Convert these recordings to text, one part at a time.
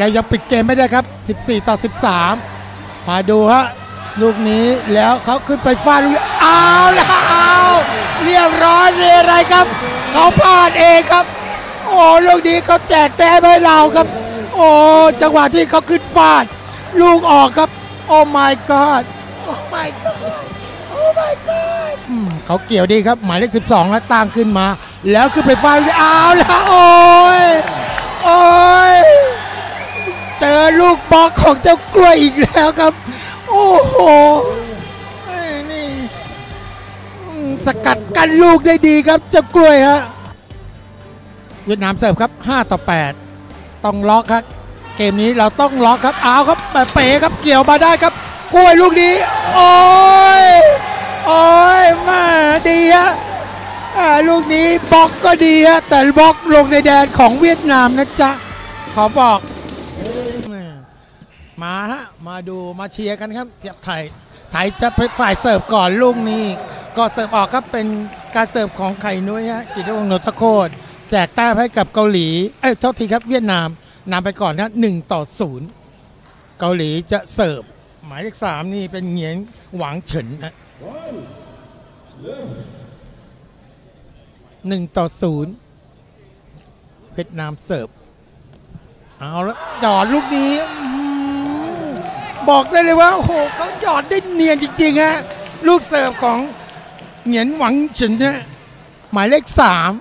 เรายังปิดเกมไม่ได้ครับ 14 ต่อ 13 มาดูฮะ ลูกนี้แล้วเขาขึ้นไปฟาดลูกเอาแล้วเอาเรียบร้อยเลยอะไรครับ เขาพลาดเองครับ โอ้ลูกนี้เขาแจกแต้มให้เราครับ โอ้จังหวะที่เขาขึ้นฟาด ลูกออกครับ โอ้ my god โอ้ my god โอ้ my god เขาเกี่ยวดีครับ หมายเลข 12 แล้วตั้งขึ้นมา แล้วขึ้นไปฟาดลูกนี้เอาแล้วโอ้ยโอ้ย เจอลูกบล็อกของเจ้ากล้วยอีกแล้วครับ โอ้โหเอ้นี่สกัดกันลูกได้ดีครับเจ้ากล้วยฮะเวียดนามเสิร์ฟครับ 5 ต่อ 8 ต้องล็อกครับ เกมนี้เราต้องล็อกครับเอาครับเป๋ครับเกี่ยวมาได้ครับ กล้วยลูกนี้ โอ้ยโอ้ยมาดีฮะลูกนี้บล็อกก็ดีฮะแต่บล็อกลงในแดนของเวียดนามนะจ๊ะขอบอก มาฮะมาดูมาเชียร์กันครับเทียบไทยไทยจะเป็นฝ่ายเสิร์ฟก่อนลูกนี้ ก็เสิร์ฟออกครับเป็นการเสิร์ฟของไข่นุ้ยฮะกิตวงศ์นทโคตรแจกแต้มให้กับเกาหลีเอ้ยโทษทีครับเวียดนามนำไปก่อนนะหนึ่งต่อศูนย์เกาหลีจะเสิร์ฟหมายเลขสามนี่เป็นเหงียนหวังเฉินนะหนึ่งต่อศูนย์เวียดนามเสิร์ฟเอาละหยอดลูกนี้ บอกได้เลยว่าโอ้โหเขาหยอดได้เนียนจริงๆฮะลูกเสิร์ฟของเหงียนหวังฉินเนะหมายเลขสาม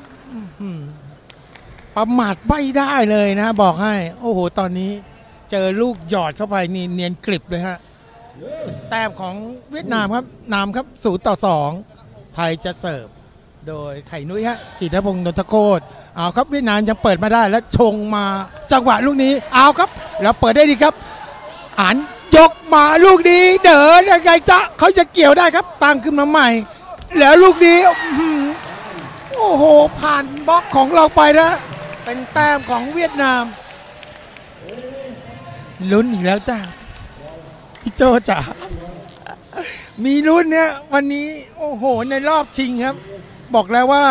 ประมาทไม่ได้เลยนะ บอกให้ โอ้โห ตอนนี้เจอลูกหยอดเข้าไปนี่เนียนกริบเลยฮะแต้มของเวียดนามครับนามครับศูนย์ต่อสองไทยจะเสิร์ฟ โดยไข่นุ้ยฮะกิตพงศ์นนทโคตรเอาครับเวียดนามยังเปิดมาได้แล้วชงมาจังหวะลูกนี้เอาครับ แล้วเปิดได้ดีครับอ่าน ยกมาลูกนี้เดินยังไงจ๊ะเขาจะเกี่ยวได้ครับตั้งขึ้นมาใหม่ แล้วลูกนี้โอ้โห ผ่านบล็อกของเราไปนะเป็นแต้มของเวียดนามลุ้นอีกแล้วจ้าพี่โจจ๋ามีลุ้นเนี่ยวันนี้โอ้โหในรอบชิงครับ บอกแล้วว่า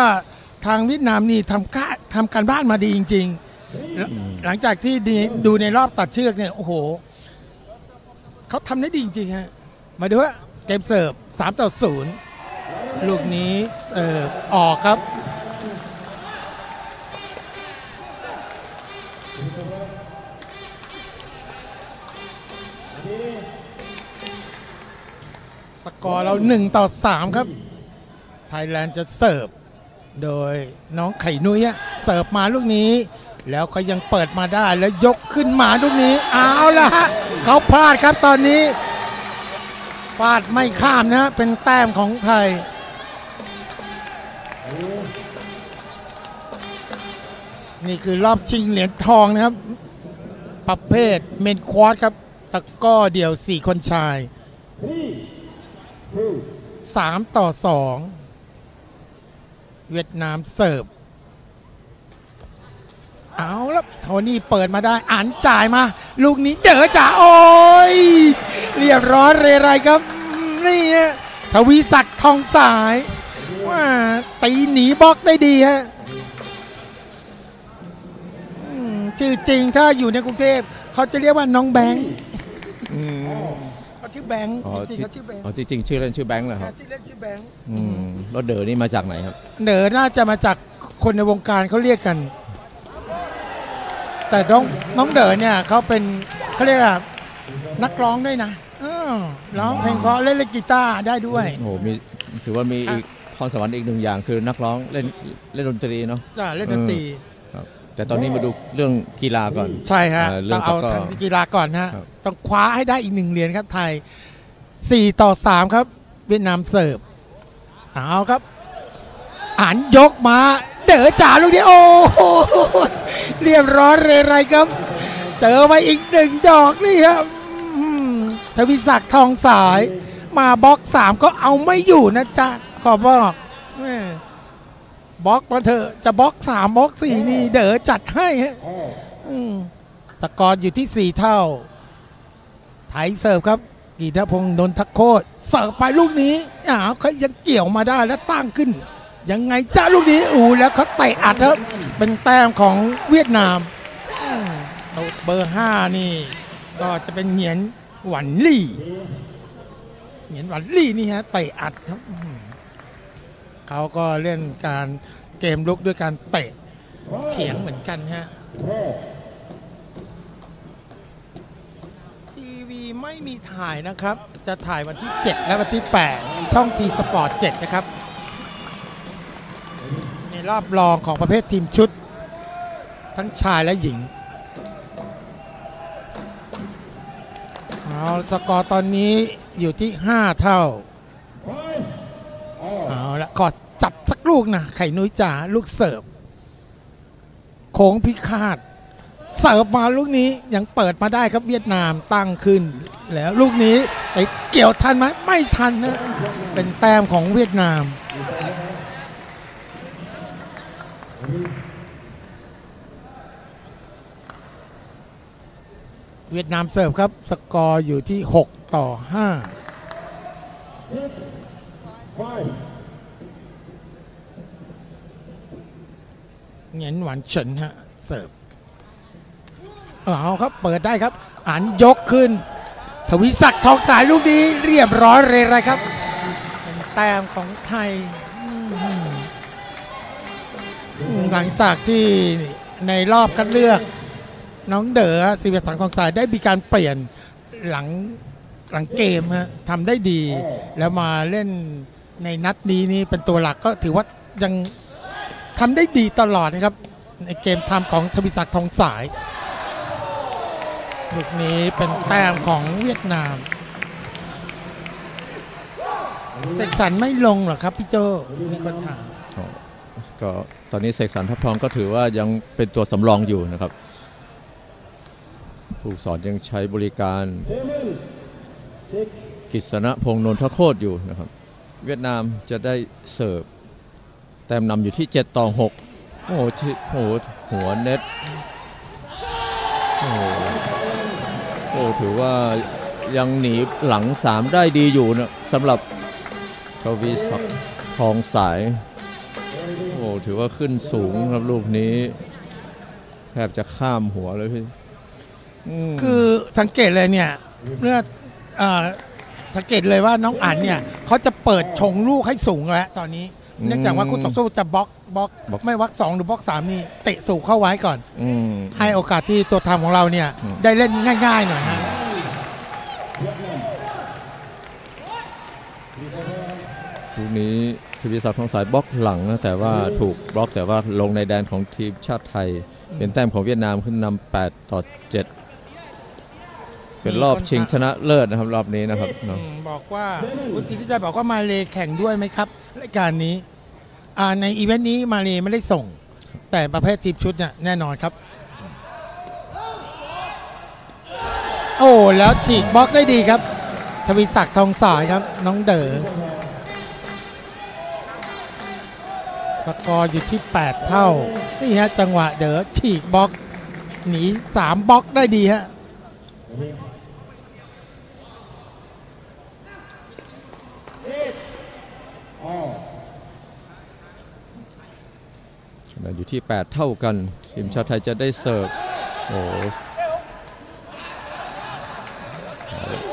ทางเวียดนามนี่ทำกาทำการบ้านมาดีจริง ๆ หลังหลังจากที่ดีดูในรอบตัดเชือกเนี่ยโอ้โห เขาทำได้ดีจริงๆฮะมาดูว่าเกมเสิร์ฟ3ต่อ0ลูกนี้เสิร์ฟออกครับ สกอร์เรา1ต่อ3ครับ ไทยแลนด์จะเสิร์ฟ โดยน้องไข่นุ้ยเสิร์ฟมาลูกนี้แล้วก็ยังเปิดมาได้แล้วยกขึ้นมาลูกนี้ เอาละฮะ เขาพลาดครับตอนนี้พลาดไม่ข้ามนะเป็นแต้มของไทย นี่คือรอบชิงเหรียญทองนะครับ ประเภทเมนควอดครับตะก้อเดี่ยว 4 คนชาย 3 ต่อ 2 เวียดนามเสิร์ฟ เอาแล้วโทนี่เปิดมาได้อ่านจ่ายมา ลูกนี้เด๋อจ่าโอ้ยเรียบร้อยเรไรครับนี่ฮะทวีศักดิ์ทองสายว่าตีหนีบล็อกได้ดีฮะอืมชื่อจริงถ้าอยู่ในกรุงเทพเขาจะเรียกว่าน้องแบงค์เขาชื่อแบงค์อ๋อจริงๆเขาชื่อแบงค์อ๋อที่จริงชื่อเล่นชื่อแบงค์เหรอครับชื่อเล่นชื่อแบงค์อืมรถเด๋อนี่มาจากไหนครับเหนอน่าจะมาจากคนในวงการเขาเรียกกัน แต่น้องน้องเด๋อเนี่ยเขาเป็นเขาเรียกว่านักร้องด้วยนะเออร้องเพลงเพราะเล่นเล่นกีตาร์ได้ด้วย โอ้โหมีถือว่ามีอีกพรสวรรค์อีกหนึ่งอย่างคือนักร้องเล่นเล่นดนตรีเนาะจ้าเล่นดนตรีครับแต่ตอนนี้มาดูเรื่องกีฬาก่อน ใช่ฮะเอ่อเรื่ต้อองงเอาตะกร้อ ทางกีฬาก่อนนะฮะครับ ต้องคว้าให้ได้อีกหนึ่งเหรียญครับไทย 4 ต่อ 3 ครับ เวียดนามเสิร์ฟเอาครับอ่านยกมาเด๋อจ่าลูกนี้โอ้โหเรียบร้อยเลยไรครับ เจอมาอีกหนึ่งดอกนี่ครับอืมทวิศักดิ์ทองสาย มาบล็อกสามก็เอาไม่อยู่นะจ๊ะขอบอกบล็อกมาเถอะจะบล็อกสามบล็อกสี่นี่ เด๋อจัดให้ฮะสกอร์อยู่ที่สี่เท่า ไทยเสิร์ฟครับกีทพงศ์นนทโคตรเสิร์ฟไปลูกนี้อ้าวเขายังเกี่ยวมาได้แล้วตั้งขึ้น ยังไงจ้าลูกนี้อูแล้วเขาเตะอัดครับเป็นแต้มของเวียดนามเบอร์ห้านี่ ก็จะเป็นเหงียนหวันลี่เหงียนหวันลี่นี่ฮะเตะอัดครับเขาก็เล่นการเกมลุกด้วยการเตะเฉียงเหมือนกันฮะทีวีไม่มีถ่ายนะครับ จะถ่ายวันที่ 7 และวันที่ 8 ช่องทีสปอร์ต7นะครับ รอบรองของประเภททีมชุด ทั้งชายและหญิง เอาสกอร์ตอนนี้อยู่ที่ 5 เท่า เอาละขอดจับสักลูกนะ ไข่นุ้ยจ๋าลูกเสิร์ฟ โค้งพิฆาต เสิร์ฟมาลูกนี้ยังเปิดมาได้ครับเวียดนามตั้งขึ้น แล้วลูกนี้ไปเกี่ยวทันไหมไม่ทันนะ เป็นแต้มของเวียดนาม เวียดนามเสิร์ฟครับ สกอร์อยู่ที่ 6 ต่อ 5เหงียนหวานเฉินฮะ เสิร์ฟเอาครับ เปิดได้ครับอ่านยกขึ้น ทวิศักดิ์ทองสายลูกนี้เรียบร้อยเลยไรครับเป็นแต้มของไทยอืมหลังจากที่ในรอบคัดเลือก น้องเด๋อสิเวสังทองสายได้มีการเปลี่ยนหลังหลังเกมฮะทำได้ดี แล้วมาเล่นในนัดนี้นี่เป็นตัวหลักก็ถือว่ายังทำได้ดีตลอดนะครับ ในเกมทำของทวิศักดิ์ทองสายลูกนี้เป็นแต้มของเวียดนามเสกสรรไม่ลงหรอครับพี่โจมีคนถามก็ตอนนี้เสกสรรทัพทองก็ถือว่ายังเป็นตัวสำรองอยู่นะครับ ผู้สอนยังใช้บริการกิษณพงษ์นนทโคตรอยู่นะครับ เวียดนามจะได้เสิร์ฟ แต้มนำอยู่ที่ 7 ต่อ 6 โอ้โหชิโอ้โหหัวเน็ตโอ้โหโอ้ถือว่ายังหนีหลัง 3 ได้ดีอยู่นะสำหรับทวีศักดิ์ทองสาย โอ้ถือว่าขึ้นสูงครับลูกนี้ แทบจะข้ามหัวเลยพี่ม คือสังเกตเลยเนี่ยเมื่อเอ่อสังเกตเลยว่าน้องอันเนี่ยเขาจะเปิดชงลูกให้สูงแล้วตอนนี้เนื่องจากว่าคู่ต่อสู้จะบล็อกบล็อกไม่วักสองหรือบล็อกสามนี่เตะสูงเข้าไว้ก่อนอืมให้โอกาสที่ตัวทำของเราเนี่ยอืมได้เล่นง่ายๆหน่อยฮะลูกนี้ทวีศักดิ์ทองสายบล็อกหลังนะแต่ว่าถูกบล็อกแต่ว่าลงในแดนของทีมชาติไทย เป็นแต้มของเวียดนามขึ้นนำ8ต่อ 7 เป็นรอบชิงชนะเลิศนะครับ รอบนี้นะครับเนาะอืมบอกว่าคุณจิตติใจบอกว่ามาเลแข่งด้วยไหมครับรายการนี้อ่าในอีเวนต์นี้มาเลไม่ได้ส่ง แต่ประเภททีมชุดเนี่ยแน่นอนครับ โอ้แล้วฉีกบล็อกได้ดีครับ ทวีศักดิ์ทองสายครับ น้องเด๋อสกอร์อยู่ที่ 8 เท่า นี่ฮะจังหวะเด๋อฉีกบล็อกหนี 3บล็อกได้ดีฮะ คะแนน อยู่ที่ 8 เท่ากันทีมชาติไทยจะได้เสิร์ฟโอ้โห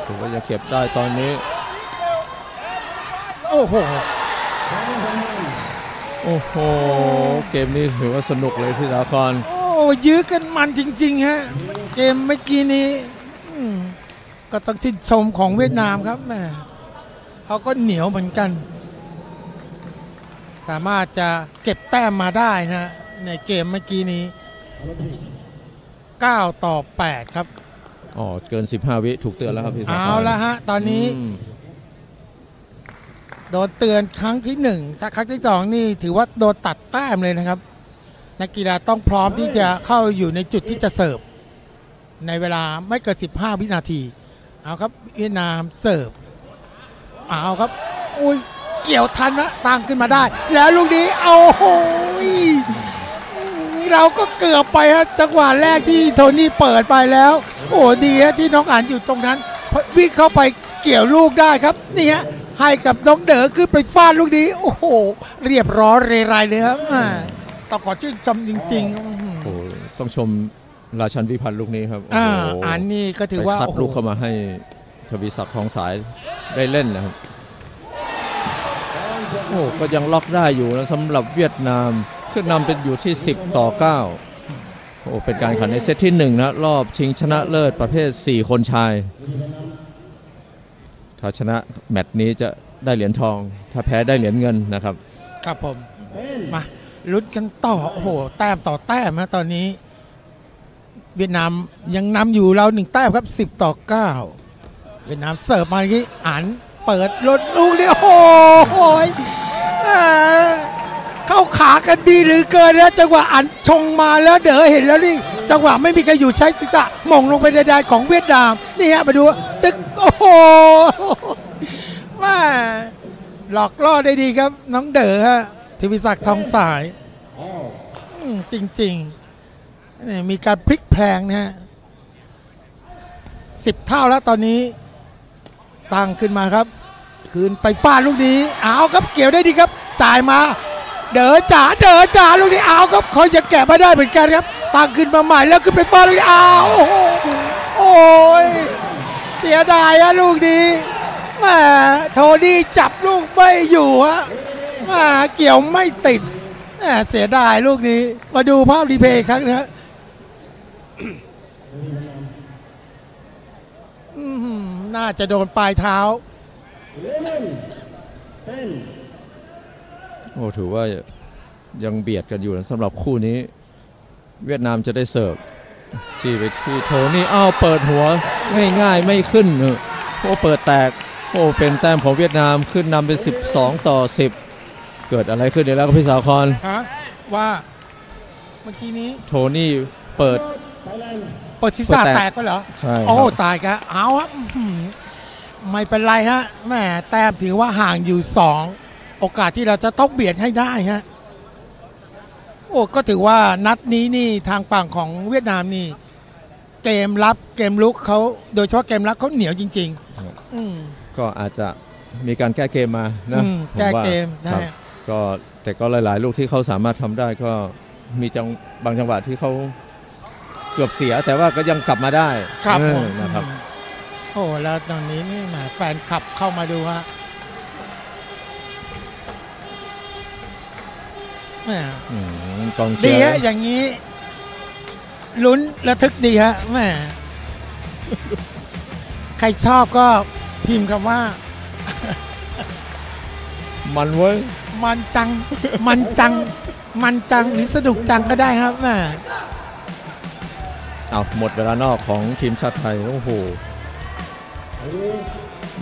ถือว่ายังเก็บได้ตอนนี้ โอ้โหโอ้โห เกมนี้ถือว่าสนุกเลยพี่สาครโอ้ยื้อกันมันจริงๆฮะเกมเมื่อกี้นี้ก็ต้องชื่นชมของเวียดนามครับแหมเขาก็เหนียวเหมือนกัน สามารถจะเก็บแต้มมาได้นะในเกมเมื่อกี้นี้ 9 ต่อ 8 ครับ อ๋อ เกิน 15 วิถูกเตือนแล้วครับพี่สาครเอาละฮะ ตอนนี้อืมโดนเตือนครั้งที่หนึ่งถ้าครั้งที่สองนี่ถือว่าโดนตัดแต้มเลยนะครับ นักกีฬาต้องพร้อมที่จะเข้าอยู่ในจุดที่จะเสิร์ฟ ในเวลาไม่เกิน 15 วินาที เอาครับเวียดนามเสิร์ฟ เอาครับ อุ้ย เกี่ยวทันนะตั้งขึ้นมาได้ แล้วลูกนี้เอาโหยเราก็เกือบไปฮะจังหวะแรกที่โทนี่เปิดไปแล้ว โอ้ดีฮะที่น้องอ่านอยู่ตรงนั้นวิ่งเข้าไปเกี่ยวลูกได้ครับนี่ฮะให้กับน้องเด๋อขึ้นไปฟาดลูกนี้ โอ้โห เรียบร้อยเรไรเลยครับอ่าต้องขอชื่นชมจริงๆอื้อหือโอ้โหต้องชมราชันวิพัฒน์ลูกนี้ครับอ่าโโหอันนี้ก็ถือว่าไปคัดโอ้โหลูกเข้ามาให้ทวีศักดิ์ทองสายได้เล่นนะครับ โอ้ก็ยังล็อกได้อยู่นะสำหรับเวียดนามขึ้นนำเป็นอยู่ที่ 10 ต่อ 9 โอ้เป็นการแข่งขันในเซตที่ 1 นะ รอบชิงชนะเลิศประเภท 4 คนชาย ถ้าชนะแมตช์นี้จะได้เหรียญทอง ถ้าแพ้ได้เหรียญเงินนะครับ ครับผม มาลุ้นกันต่อ โอ้โห แต้มต่อแต้มนะตอนนี้ เวียดนามยังนำอยู่เราหนึ่งแต้มครับ 10 ต่อ 9 เวียดนามเสิร์ฟมาเมื่อกี้อ่าน เปิดลดลูกนี่โอ้โหเข้าขากันดีหรือเกินนะจังหวะอันชงมาแล้วเด๋อเห็นแล้วนี่จังหวะไม่มีใครอยู่ใช้ศีรษะม่งลงไปในแดนของเวียดนามนี่ฮะมาดูตึกโอ้โหม่หลอกล่อได้ดีครับ น้องเด๋อฮะทวิศักดิ์ทองสายจริงๆนี่มีการพลิกแพลงนะฮะสิบเท่าแล้วตอนนี้ ตั้งขึ้นมาครับ คืนไปฟาดลูกนี้เอาครับเกี่ยวได้ดีครับ จ่ายมา เด๋อจ๋าเด๋อจ๋าลูกนี้เอาครับเขาจะแกะไม่ได้เหมือนกันครับตั้งขึ้นมาใหม่แล้วขึ้นไปฟาดลูกนี้เอาโอ้โหโอ้ยเสียดายอะลูกนี้แหมโทนี่จับลูกไม่อยู่ฮะแหมาเกี่ยวไม่ติดแหมเสียดายลูกนี้ มาดูภาพรีเพย์ครั้งนะฮะอื้อหือ น่าจะโดนปลายเท้าโอ้ถือว่ายังเบียดกันอยู่นะสำหรับคู่นี้ เวียดนามจะได้เสิร์ฟจี้ไปที่โทนี่อ้าวเปิดหัวง่ายๆไม่ขึ้นเออโอ้เปิดแตกโอ้เป็นแต้มของเวียดนามขึ้นนำเป็น 12 ต่อ 10 เกิดอะไรขึ้นอีกแล้วครับพี่สาวคอนฮะว่าเมื่อกี้นี้โทนี่เปิด เปิดศีรษะเปิดแตกแตกก็เหรอ ใช่คโอ้รับตายกะเอาฮะอื้อหือไม่เป็นไรฮะแหมแต้มถือว่าห่างอยู่สองโอกาสที่เราจะต้องเบียดให้ได้ฮะ โอ้ ก็ถือว่านัดนี้นี่ทางฝั่งของเวียดนามนี่ เกมรับเกมลุกเขาโดยเฉพาะเกมรับเขาเหนียวจริง ๆ อืม ก็อาจจะมีการแก้เกมมานะอืมผแก้ว่าเกมได้ ครับก็แต่ก็หลาย ๆ ลูกที่เขาสามารถทำได้ก็มีจังบางจังหวะที่เขา เกือบเสียแต่ว่าก็ยังกลับมาได้ครับเอผอมนะครับ โอ้แล้วตอนนี้นี่แหมแฟนคลับเข้ามาดูฮะแหมอืมกองเชีดียร์ฮะอย่างนี้ ลุ้นระทึกดีฮะแหมใครชอบก็พิมพ์คำว่า มันเว้ยมันจัง มันจัง มันจังหรือสนุกจังก็ได้ครับแหม เอาหมดเวลานอกของทีมชาติไทย โอ้โห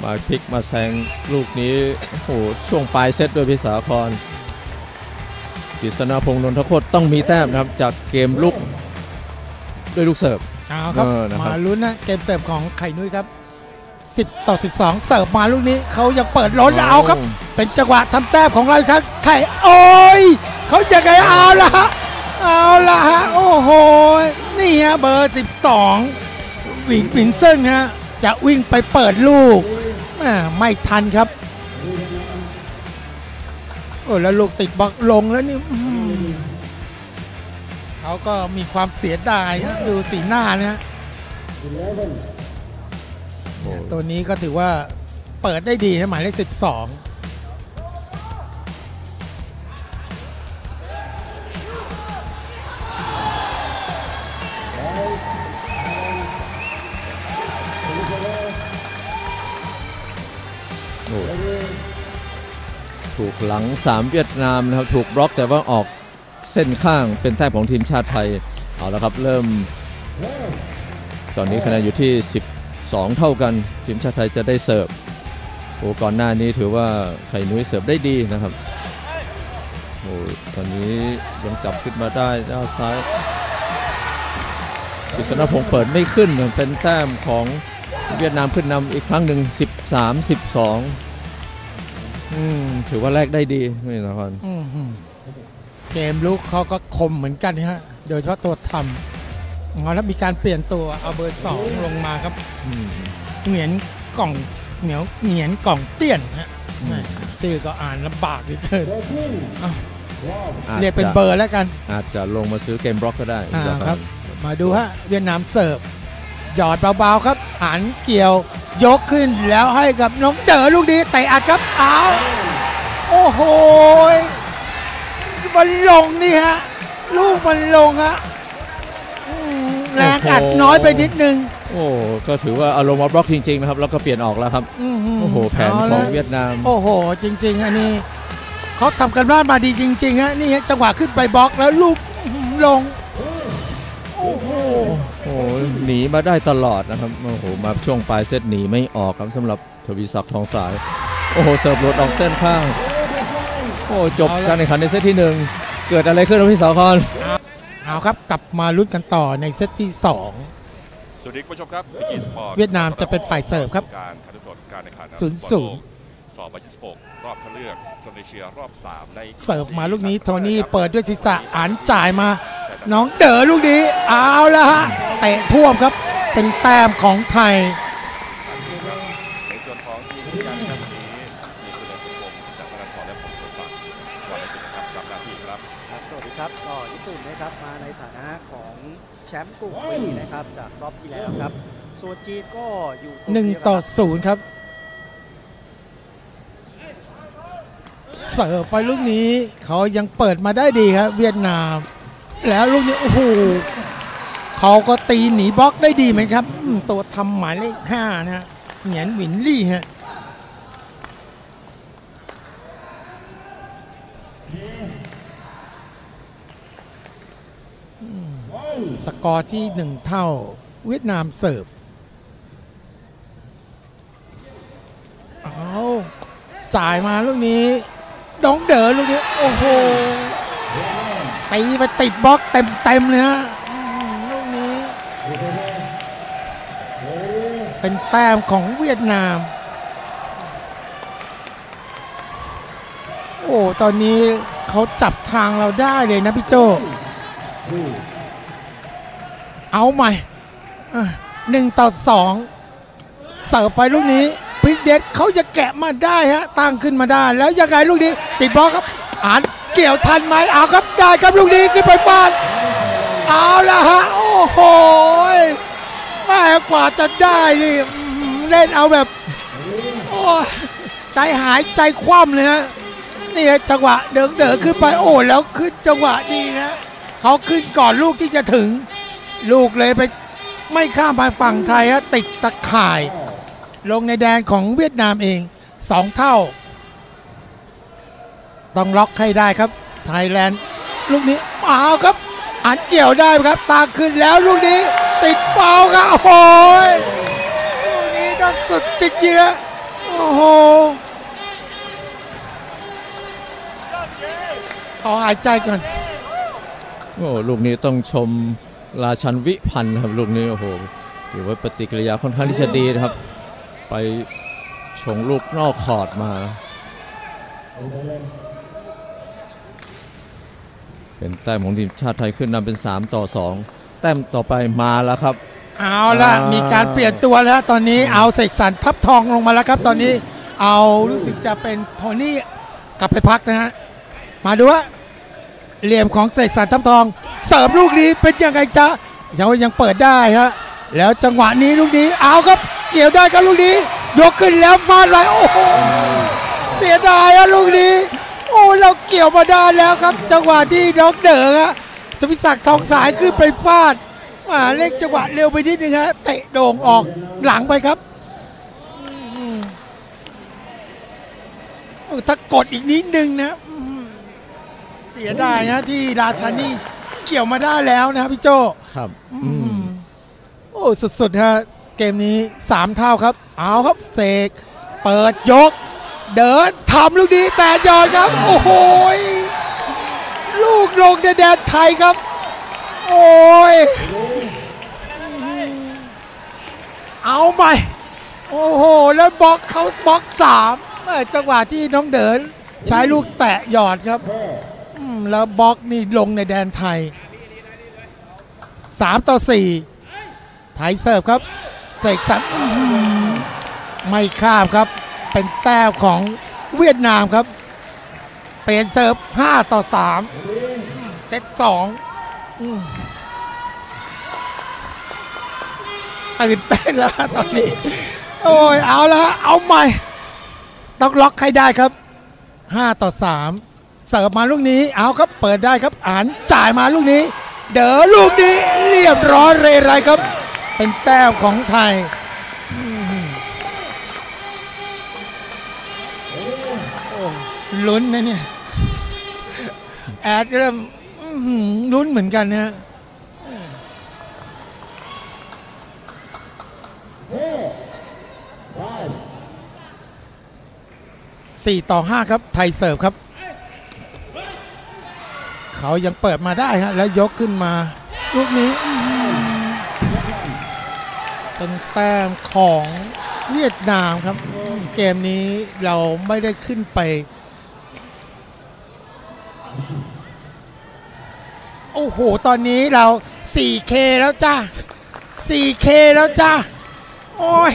มาพลิกมาแซงลูกนี้ โอ้โห ช่วงปลายเซตโดยพิสาครกฤษณพงษ์นนทโคตต้องมีแต้มนะครับ จากเกมลุกด้วยลูกเสิร์ฟเอาครับเออนะครับ มาลุ้นนะ เกมเสิร์ฟของไข่นุ้ยครับ 10 ต่อ 12 เสิร์ฟมาลูกนี้เขายังเปิดล้นเอาครับ เป็นจังหวะทำแต้มของเราอีกครั้งไข่โอ้ยเขาจะไงเอาละฮะ เอาละฮะ โอ้โห นี่ฮะเบอร์ 12วิงวินเซนฮะ จะวิ่งไปเปิดลูกแม่ไม่ทันครับโอ้แล้วลูกติดบล็อกลงแล้วนี่เขาก็มีความเสียดายดูสีหน้านะฮะตัวนี้ก็ถือว่าเปิดได้ดีนะหมายเลข12 ถูกหลัง 3 เวียดนามนะครับถูกบล็อกแต่ว่าออกเส้นข้างเป็นแต้มของทีมชาติไทยเอาแล้วครับเริ่ม ตอนนี้คะแนนอยู่ที่ 12 เท่ากัน ทีมชาติไทยจะได้เสิร์ฟโอ้ก่อนหน้านี้ถือว่าไข่นุ้ยเสิร์ฟได้ดีนะครับโอ้ตอนนี้ยังจับขึ้นมาได้ด้านซ้ายกฤษณพงศ์เปิดไม่ขึ้นเป็นแต้มของเวียดนามขึ้นนำอีกครั้งหนึ่ง13 12 อืมถือว่าแลกได้ดีนี่นะครับอื้อหือเกมลุกเขาก็คมเหมือนกันฮะ โดยเฉพาะตัวทำเอาแล้วมีการเปลี่ยนตัวเอาเบอร์สองลงมาครับอืมเหงียนกล่องเหนียวเหงียนกล่องเตี้ยนฮะอืมแม่ชื่อก็อ่านลำบากเหลือเกินอ้าวอาจเรียกเป็นจะเบอร์แล้วกัน อาจจะลงมาซื้อเกมบล็อกก็ได้อ่านะครับครับ มาดูฮะเวียดนามเสิร์ฟ หยอดเบาๆครับหันเกี่ยวยกขึ้นแล้วให้กับน้องเด๋อลูกนี้เตะอัดครับเอาโอ้โหมันลงนี่ฮะลูกมันลงฮะอืมแรงอัดน้อยไปนิดนึง โอ้ก็ถือว่าอารมณ์มาบล็อกจริงๆนะครับแล้วก็เปลี่ยนออกแล้วครับอื้อหืโอ้โหแผนาขละองเวียดนาม โอ้โห จริง ๆ อันนี้เขาทำกันบ้านมาดีจริงๆฮะนี่ฮะจังหวะขึ้นไปบล็อกแล้วลูกอื้อหือลงโอ้โหโอ้โหหนีมาได้ตลอดนะครับโอ้โหมาช่วงปลายเซตหนีไม่ออกครับสำหรับทวีศักดิ์ทองสาย โอ้โหเสิร์ฟหลุดออกเส้นข้าง โอ้จบเอาละการแข่งขันในเซตที่หนึ่งเกิดอะไรขึ้นครับพี่สาวคอนเอาครับกลับมาลุ้นกันต่อในเซตที่2สวัสดีคุณผู้ชมครับวิกีสปอร์ตเวียดนามจะเป็นฝ่ายเสิร์ฟครับการถ่ายทอดสดการแข่งขันศูนย์ศูนย์สอบ26รอบคัดเลือกโซนเอเชียรอบ3ในเสิร์ฟมาลูกนี้โทนี่เปิดด้วยศีรษะอ่านจ่ายมา น้องเด๋อลูกนี้เอาละฮะเตะท่วมครับเป็นแต้มของไทยในส่วนของทีมที่การแข่งขันนี้มีคุณเอกพงศ์จากพนันทรและผมสมศักดิ์วันนี้นะครับรับหน้าที่ครับครับสวัสดีครับก็ญี่ปุ่นนะครับมาในฐานะของแชมป์กลุ่มวีนะครับจากรอบที่แล้วครับส่วนจีนก็อยู่กลุ่มหนึ่งเดียวต่อกับศูนย์ครับเสิร์ฟไปลูกนี้เขายังเปิดมาได้ดีครับเวียดนาม แล้วลูกนี้โอ้โหเขาก็ตีหนีบล็อกได้ดีเหมือนครับ ตัวทำหมายเลขห้านะฮะเหงียนหวินลี่ฮะสกอร์ที่หนึ่งเท่าเวียดนามเสิร์ฟเอาจ่ายมาลูกนี้น้องเด๋อลูกนี้ โอ้โห ตีไปติดบล็อกเต็มเต็มๆเลยฮะอื้อหือลูกนี้ เป็นแต้มของเวียดนาม โอ้ ตอนนี้เขาจับทางเราได้เลยนะพี่โจ เอาใหม่อะหนึ่งต่อสองเสิร์ฟไปลูกนี้พิกเด็ดเขาจะแกะมาได้ฮะตั้งขึ้นมาได้ แล้วยังไงลูกนี้ ติดบอลครับอ่าน เกี่ยวทันไหมเอาครับได้ครับลูกนี้ขึ้นไปฟาดเอาละฮะโอ้โหแม่กว่าจะได้นี่เล่นเอาแบบโอ้ใจหายใจคว่ำเลยฮะนี่จังหวะเดินเดินขึ้นไปโอ้แล้วขึ้นจังหวะดีนะเขาขึ้นก่อนลูกที่จะถึง ลูกเลยไปไม่ข้ามไปฝั่งไทยฮะติดตะข่าย ลงในแดนของเวียดนามเองสองเท่า ต้องล็อกให้ได้ครับ ไทยแลนด์ลูกนี้เอาครับ อันเกี่ยวได้ครับ ตาขึ้นแล้วลูกนี้ติดเป้าครับ โอ้โหยลูกนี้ต้องสุดจริงๆฮะโอ้โหขอหายใจก่อนโอ้ลูกนี้ต้องชมราชันวิพันธ์ครับลูกนี้โอ้โหถือว่าปฏิกิริยาค่อนข้างที่จะดีนะครับ ไปชงลูกนอกคอดมา เป็นแต้มของทีมชาติไทยขึ้นนำเป็น 3 ต่อ 2 แต้มต่อไปมาแล้วครับ เอาละอ่ามีมีการเปลี่ยนตัวแล้วตอนนี้เอาเสกสรรทับทองลงมาแล้วครับ ตอนนี้เอารู้สึกจะเป็นโทนี่กลับไปพักนะฮะมาดูว่าเหลี่ยมของเสกสรรทับทอง เสิร์ฟลูกนี้เป็นยังไงจ๊ะยังยังเปิดได้ฮะแล้วจังหวะนี้ลูกนี้เอาครับเกี่ยวได้ครับลูกนี้ ยกขึ้นแล้วฟาดไว้โอ้โหเสียดายอะลูกนี้โอ้ เราเกี่ยวมาได้แล้วครับ จังหวะที่น้องเด๋อฮะทวิศักดิ์ทองสายขึ้นไปฟาดอ่าเล่นจังหวะเร็วไปนิดนึงฮะเตะโด่งออกหลังไปครับอืมเออถ้ากดอีกนิดนึงนะอืมเสียดายนะที่ราชานี่เกี่ยวมาได้แล้วนะพี่โจครับอือืมมโอ้สุดๆฮะเกมนี้สามเท่าครับ เอาครับเสกเปิดยก เดินทำลูกนี้แต่ยอนครับ โอ้โหลูกลงในแดนไทยครับ โอ้ยเอาใหม่โอ้โห แล้วบล็อกเขาบล็อกสามจังหวะที่น้องเดินใช้ลูกแตะหยอดครับแล้วบล็อกนี่ลงในแดนไทย 3 ต่อ 4 ไทยเสิร์ฟครับเสกสรรไม่ข้ามครับ เป็นแต้มของเวียดนามครับ เปลี่ยนเสิร์ฟ 5 ต่อ 3 เซต2ตื่นเต้นแล้วตอนนี้ โอ้ย เอาละเอาใหม่ ต้องล็อกให้ได้ครับ 5 ต่อ 3 เสิร์ฟมาลูกนี้ เอาครับ เปิดได้ครับอ่านจ่ายมาลูกนี้ เด๋อลูกนี้ เรียบร้อยเรไรครับ เป็นแต้มของไทย ลุ้นนะเนี่ย แอดเริ่มลุ้นเหมือนกันนะสี่ต่อห้าครับ ไทยเสิร์ฟครับ เขายังเปิดมาได้ฮะ แล้วยกขึ้นมา ลูกนี้เป็นแต้มของเวียดนามครับ เกมนี้เราไม่ได้ขึ้นไป โอ้โห ตอนนี้เรา 4K แล้วจ้า 4K แล้วจ้า โอ้ย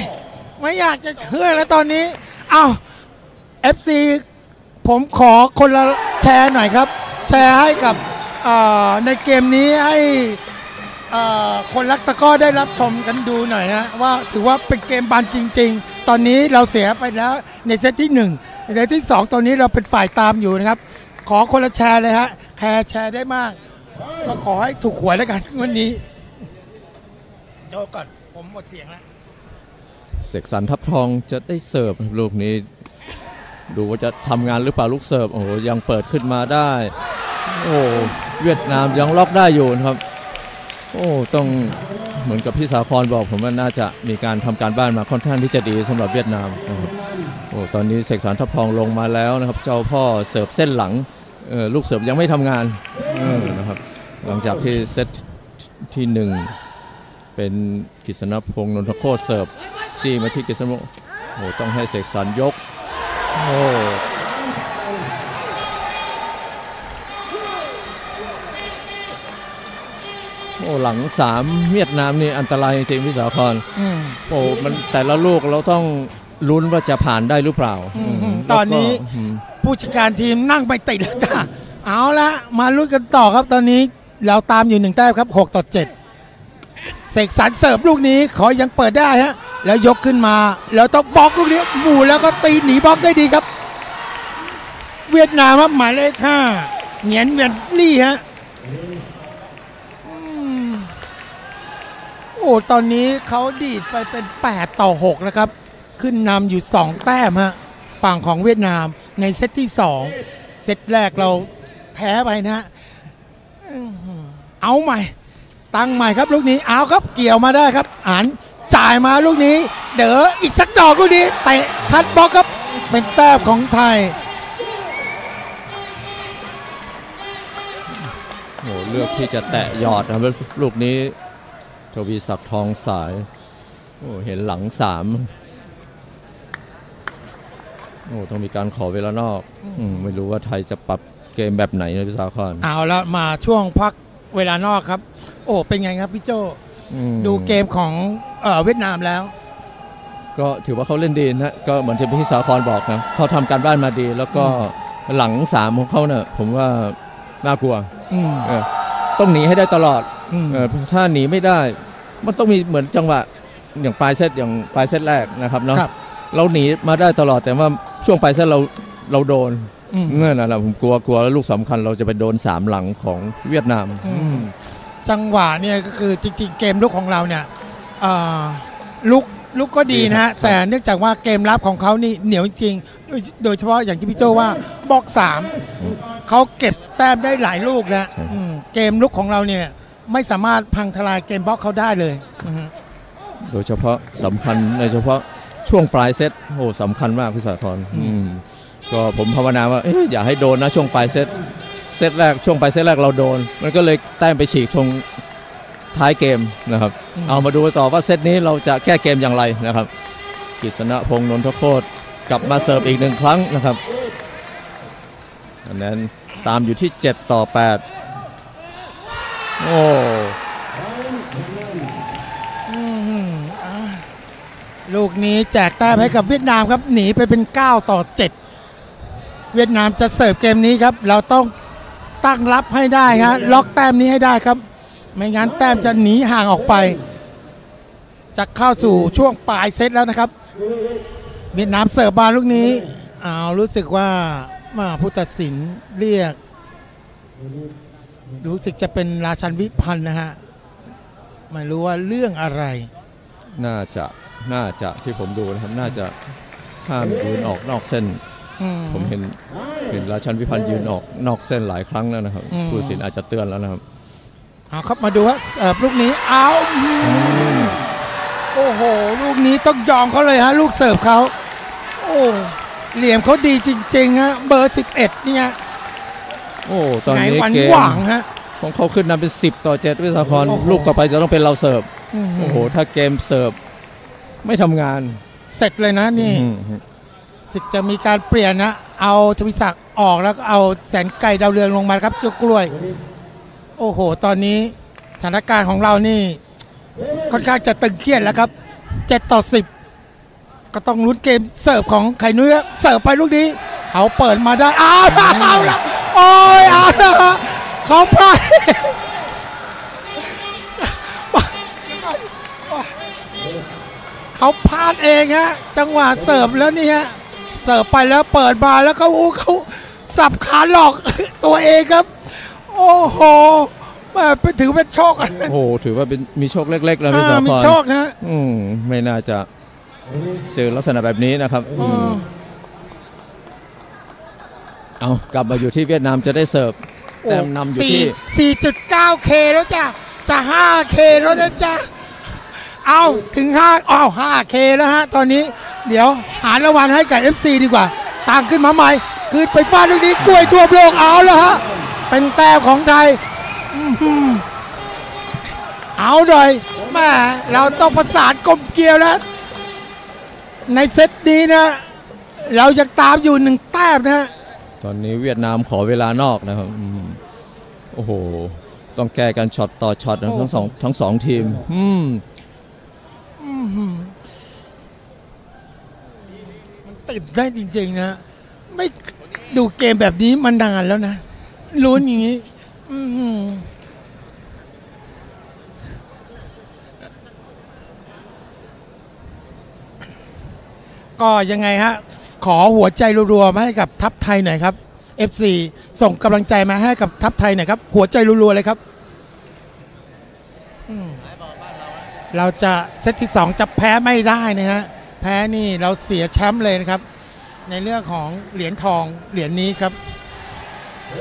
ไม่อยากจะเชื่อแล้วตอนนี้ เอา FC ผมขอคนละแชร์หน่อยครับ แชร์ให้กับในเกมนี้ให้คนรักตะก้อได้รับชมกันดูหน่อยนะว่าถือว่าเป็นเกมบานจริง ๆ ตอนนี้เราเสียไปแล้วในเซตที่ 1 ในเซตที่ 2 ตอนนี้เราเป็นฝ่ายตามอยู่นะครับ ขอคนละแชร์เลยฮะแชร์แชร์ได้มาก ก็ขอให้ถูกหวยแล้วกันวันนี้โจก่อนผมหมดเสียงแล้วเสกสรรทับทองจะได้เสิร์ฟลูกนี้ ดูว่าจะทำงานหรือเปล่าลูกเสิร์ฟโอ้โหยังเปิดขึ้นมาได้ โอ้เวียดนามยังล็อกได้อยู่นะครับ โอ้ต้องเหมือนกับพี่สาครบอกผมว่าน่าจะมีการทำการบ้านมาค่อนข้างที่จะดีสำหรับเวียดนามครับ โอ้ตอนนี้เสกสรรทับทองลงมาแล้วนะครับ เจ้าพ่อเสิร์ฟเส้นหลังเออลูกเสิร์ฟยังไม่ทำงานเออนะครับ หลังจากที่เซตที่หนึ่งเป็นกฤษณพงษ์นนทโคตรเสิร์ฟจี้มาที่กฤษณพงษ์โอ้ต้องให้เสกสรรยกโอ้โอ้หลังสามเวียดนามนี่อันตรายจริงๆพี่สาครอืมโอ้มันแต่ละลูกเราต้อง ลุ้นว่าจะผ่านได้หรือเปล่าอืมมตอนนี้แล้วก็อืมผู้จัดการทีมนั่งไปติดแล้วจ้าเอาละมาลุ้นกันต่อครับตอนนี้เราตามอยู่หนึ่งแต้มครับ 6 ต่อ 7 เสกสรรเสิร์ฟลูกนี้ขอยังเปิดได้ฮะ แล้วยกขึ้นมา แล้วต้องบล็อกลูกนี้หมู่แล้วก็ตีหนีบล็อกได้ดีครับ เวียดนามครับหมายเลขห้าเหงียนเวียนลี่ฮะอืมโอ้ตอนนี้เขาดีดไปเป็น 8 ต่อ 6 นะครับ ขึ้นนำอยู่ 2 แต้มฮะฝั่งของเวียดนามในเซตที่ 2 เซตแรกเราแพ้ไปนะฮะเอาใหม่ ตั้งใหม่ครับลูกนี้เอาครับเกี่ยวมาได้ครับอ่านจ่ายมาลูกนี้ เด๋ออีกสักดอกลูกนี้เตะทัดบล็อกครับเป็นแต้มของไทยโอ้เลือกที่จะแตะยอดนะลูกนี้ทวีศักดิ์ทองสายโอ้เห็นหลังสาม โอ้ต้องมีการขอเวลานอกอืมไม่รู้ว่าไทยจะปรับเกมแบบไหนนะพี่สาครเอาละมาช่วงพักเวลานอกครับ โอ้เป็นไงครับพี่โจอืมดูเกมของเอ่อเวียดนามแล้ว ก็ถือว่าเขาเล่นดีนะก็เหมือนที่พี่สาครบอกนะเขาทำการบ้านมาดี แล้วก็หลังสามของเขาเนี่ยผมว่าน่ากลัวอืมเออต้องหนีให้ได้ตลอดอืมเออถ้าหนีไม่ได้ มันต้องมีเหมือนจังหวะอย่างปลายเซตอย่างปลายเซตแรกนะครับเนาะครับเราหนีมาได้ตลอดแต่ว่า ช่วงปลายเซตเราเราโดนอืมเงื่อนอะไรผมกลัวกลัวแล้วลูกสำคัญเราจะไปโดนสามหลังของเวียดนามอืมจังหวะเนี่ยก็คือจริงๆ เกมลุกของเราเนี่ยเอ่อลุกลุกก็ดีนะฮะดีครับแต่เนื่องจากว่าเกมรับของเขานี่เหนียวจริงๆโดยโดยเฉพาะอย่างที่พี่โจว่าบล็อกสามเขาเก็บแต้มได้หลายลูกนะอืมเกมลุกของเราเนี่ยไม่สามารถพังทลายเกมบล็อกเขาได้เลยอือฮึโดยเฉพาะสำคัญโดยเฉพาะ ช่วงปลายเซตโอ้สำคัญมากพี่สาครอืมก็ผมภาวนาว่าเอ๊ะอย่าให้โดนนะช่วงปลายเซตเซตแรกช่วงปลายเซตแรกเราโดน มันก็เลยแต้มไปฉีกช่วงท้ายเกมนะครับ เอามาดูต่อว่าเซตนี้เราจะแก้เกมอย่างไรนะครับกฤษณพงษ์นนทโคตรกลับมาเสิร์ฟอีกหนึ่งครั้งนะครับคะแนนตามอยู่ที่ 7 ต่อ 8 โอ้อืมอ่า ลูกนี้แจกแต้มให้กับเวียดนามครับหนีไปเป็น 9 ต่อ 7 เวียดนามจะเสิร์ฟเกมนี้ครับ เราต้องตั้งรับให้ได้ครับล็อกแต้มนี้ให้ได้ครับ ไม่งั้นแต้มจะหนีห่างออกไปจะเข้าสู่ช่วงปลายเซตแล้วนะครับ เวียดนามเสิร์ฟมาลูกนี้อารู้สึกว่ามาผู้ตัดสินเรียก รู้สึกจะเป็นราชันวิพันธ์นะฮะไม่รู้ว่าเรื่องอะไร น่าจะ น่าจะที่ผมดูนะครับ น่าจะห้ามยืนออกนอกเส้นอืมผมเห็นเห็นราชันวิพันธ์ยืนออกนอกเส้นหลายครั้งแล้วนะครับอืมผู้ตัดสินอาจจะเตือนแล้วนะครับเอาครับมาดูว่าเสิร์ฟลูกนี้เอาอืมโอ้โห ลูกนี้ต้องยอมเขาเลยฮะ ลูกเสิร์ฟเขาโอ้เหลี่ยมเขาดีจริงๆฮะเบอร์11เนี่ยโอ้ตอนไงนี้วันเกมหวังฮะของเขาขึ้นนำเป็น 10 ต่อ 7 วิสาพรโอ้โหลูกต่อไปจะต้องเป็นเราเสิร์ฟอื้อหืโอ้อโห ถ้าเกมเสิร์ฟ ไม่ทำงาน เสร็จเลยนะนี่อืมสึกจะมีการเปลี่ยนนะ เอาทวิศักดิ์ออกแล้วก็เอาแสนไก่ดาวเรืองลงมาครับเจ้ากล้วย โอ้โห ตอนนี้สถานการณ์ของเรานี่ ค่อนข้างจะตึงเครียดแล้วครับ7ต่อ10ก็ต้องลุ้นเกมเสิร์ฟของไข่นุ้ยครับเสิร์ฟไปลูกนี้ เขาเปิดมาได้ อ้าวเอาละโอ้ยเอาละเขาพลาด เขาพลาดเองฮะจังหวะเสิร์ฟแล้วนี่ฮะเสิร์ฟไปแล้วเปิดมาแล้วเขาอู้เขาสับขาหลอกตัวเองครับ โอ้โหแม่ไปถือเป็นโชคอะโอ้โหถือว่าเป็นมีโชคเล็กๆแล้ววิสาอ่าพมีรโชคนะอืมไม่น่าจะเจอลักษณะแบบนี้นะครับอืมเอากลับมาอยู่ที่เวียดนามจะได้เสิร์ฟแต้มนำอยู่ที่สี่จุดเก้าเคแล้วจ้ะจะห้าเคแล้วนะจ๊ะ เอาถึงห้าอ้าวห้าเคแล้วฮะ ตอนนี้เดี๋ยวหารางวัลให้กับ FC ดีกว่าต่ามขึ้นมาใหม่ คือไปฟาดลูกนี้กล้วยทั่วโลกเอาแล้วฮะ เป็นแต้มของไทยอือหือเอาหน่อยแม่เราต้องประสานกลมเกลียวแล้วในเซตนี้นะ เรายังตามอยู่หนึ่งแต้มนะฮะตอนนี้เวียดนามขอเวลานอกนะครับโอ้โห ต้องแก้กันช็อตต่อช็อตนะทั้งสองทั้งสองทีม อืม มันตื่นได้นจริง ๆ นะ ไม่ดูเกมแบบนี้มานานแล้วนะลุ้นอย่างนี้ก็ยังไงฮะ ขอหัวใจรัวๆมาให้กับทัพไทยหน่อยครับ FC ส่งกำลังใจมาให้กับทัพไทยหน่อยครับ หัวใจรัวๆเลยครับอืม เราจะเซตที่สองจะแพ้ไม่ได้นะฮะแพ้นี่เราเสียแชมป์เลยนะครับ ในเรื่องของเหรียญทองเหรียญนี้ครับ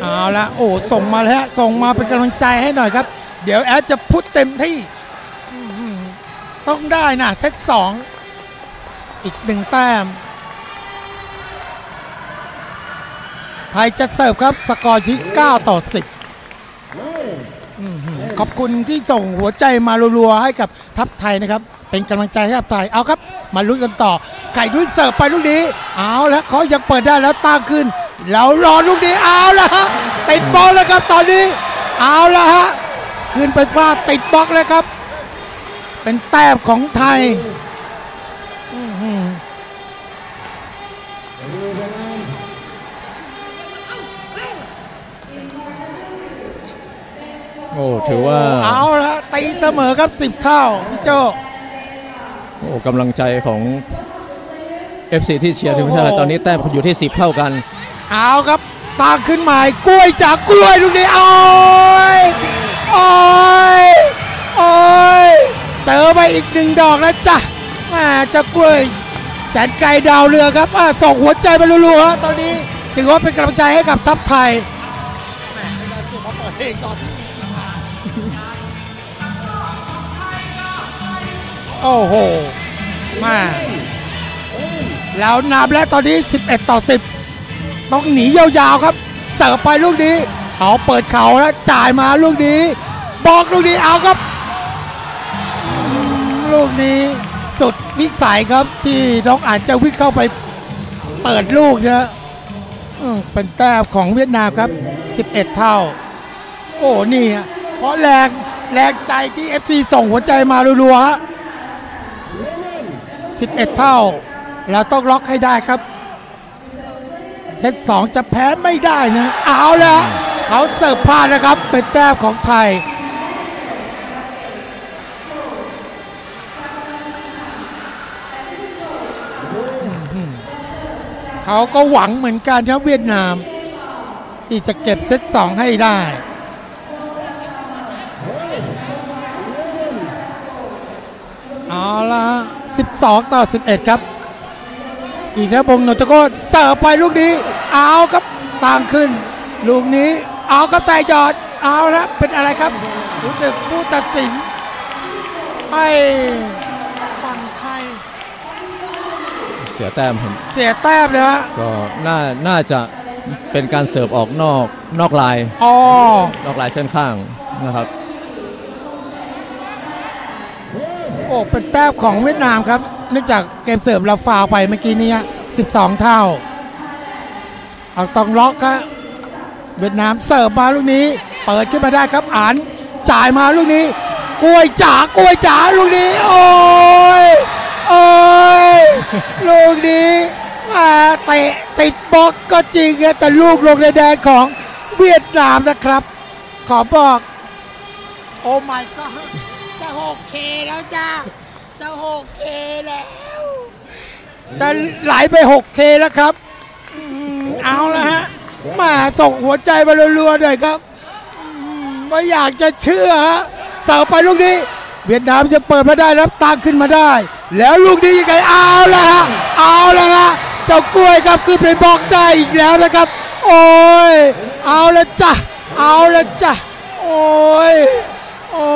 เอาละโอ้ส่งมาแล้วส่งมาเป็นกำลังใจให้หน่อยครับ เดี๋ยวแอดจะพูดเต็มที่ต้องได้นะเซตสองอีกหนึ่งแต้มไทยจะเสิร์ฟครับ สกอร์ที่ 9 ต่อ 10 ขอบคุณที่ส่งหัวใจมารัวๆให้กับทัพไทยนะครับ เป็นกำลังใจให้กับไทยเอาครับ มาลุ้นกันต่อ ไก่ด้วยเสิร์ฟไปลูกนี้ เอาแล้วเขายังเปิดได้แล้วตั้งขึ้น แล้วรอลูกนี้เอาแล้วฮะติดบล็อกแล้วครับตอนนี้ เอาแล้วฮะขึ้นไปฟาดติดบล็อกแล้วครับ เป็นแต้มของไทย โอ้ถือว่าเอาละตีเสมอครับสิบเท่าพี่โจโอ้กำลังใจของ FC ที่เชียร์ทีมชาติโอ้โหตอนนี้แต้มอยู่ที่ 10 เท่ากัน เอาครับตางขึ้นใหม่กล้วยจากกล้วยลูกนี้โอ้ยโอ้ยโอ้ยเจอไปอีกหนึ่งดอกแล้วจ้ะแม่เจะกล้วย แสนไกลดาวเรือครับอะส่งหัวใจไปรัวๆฮะตอนนี้ถือว่าเป็นกำลังใจให้กับทัพไทยแหม่ไม่ได้เปิดเพลงตอนนี้ โอ้โหมาแล้วนำแล้วตอนนี้ 11 ต่อ 10 ต้องหนียาวๆครับ เสิร์ฟไปลูกนี้เขาเปิดเข่าแล้วจ่ายมาลูกนี้ บอกลูกนี้เอาครับ ลูกนี้สุดวิสัยครับที่น้องอ่านจะวิ่งเข้าไปเปิดลูกเนะเป็นแต้มของเวียดนามครับ 11 เท่า โอ้ นี่เพราะแรงแรงใจที่ FC ส่งหัวใจมารัวๆ 11 เท่า เราต้องล็อกให้ได้ครับ เซตสองจะแพ้ไม่ได้นะเอาแล้วเขาเสิร์ฟพลาดนะครับ เป็นแต้มของไทยเขาก็หวังเหมือนกันนะเวียดนาม ที่จะเก็บเซตสองให้ได้ เอาละ 12 ต่อ 11 ครับ อีกแล้วพงศ์นนทโกเสิร์ฟไปลูกนี้ เอาครับต่างขึ้น ลูกนี้ เอาครับแต่ยอด เอาละเป็นอะไรครับรู้สึกผู้ตัดสินให้ฝั่งไทยเสียแต้มครับเสียแต้มเลยฮะก็น่าน่าจะเป็นการเสิร์ฟออกนอกนอกลายอ๋อ นอกลายเส้นข้างนะครับ โอ้เป็นแต้มของเวียดนามครับ เนื่องจากเกมเสิร์ฟเราฟาวไปเมื่อกี้นี้ 12 เท่าเอาต้องล็อกครับเวียดนามเสิร์ฟมาลูกนี้ เปิดขึ้นมาได้ครับอ่านจ่ายมาลูกนี้กล้วยจ๋ากล้วยจ๋าลูกนี้ โอ้ยโอ้ยลูกนี้อ่าเตะติดบล็อกก็จริงแต่ลูกลงในแดนของเวียดนามนะครับ ขอบอก โอ้ my god จะ 6K แล้วจ้าจะ 6K แล้ว จะไหลไป 6K แล้วครับอืมเอาละฮะมาส่งหัวใจมารัวๆหน่อยครับไม่อยากจะเชื่อฮะเสิร์ฟไปลูกนี้ เวียดนามจะเปิดมาได้แล้วตั้งขึ้นมาได้ แล้วลูกนี้ยังไงเอาละฮะเอาละฮะเจ้ากล้วยครับขึ้นไปบล็อกได้อีกแล้วนะครับ โอ้ยเอาละจ้ะเอาละจ้ะโอ้ยโอ้